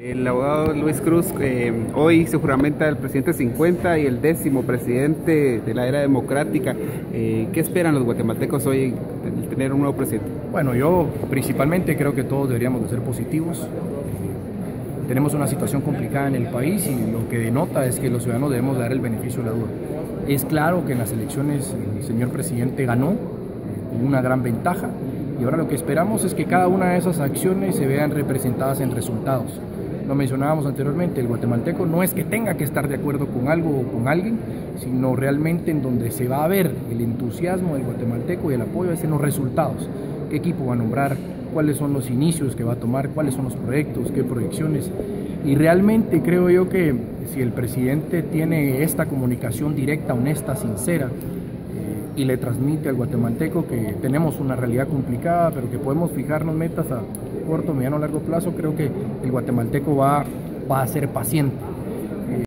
El abogado Luis Cruz, eh, hoy se juramenta el presidente 50 y el décimo presidente de la era democrática. Eh, ¿Qué esperan los guatemaltecos hoy de tener un nuevo presidente? Bueno, yo principalmente creo que todos deberíamos de ser positivos. tenemos una situación complicada en el país y lo que denota es que los ciudadanos debemos dar el beneficio de la duda. Es claro que en las elecciones el señor presidente ganó con una gran ventaja y ahora lo que esperamos es que cada una de esas acciones se vean representadas en resultados lo mencionábamos anteriormente, el guatemalteco no es que tenga que estar de acuerdo con algo o con alguien, sino realmente en donde se va a ver el entusiasmo del guatemalteco y el apoyo es en los resultados. ¿Qué equipo va a nombrar? ¿Cuáles son los inicios que va a tomar? ¿Cuáles son los proyectos? ¿Qué proyecciones? Y realmente creo yo que si el presidente tiene esta comunicación directa, honesta, sincera, eh, y le transmite al guatemalteco que tenemos una realidad complicada, pero que podemos fijarnos metas a corto, mediano, largo plazo, creo que el guatemalteco va, va a ser paciente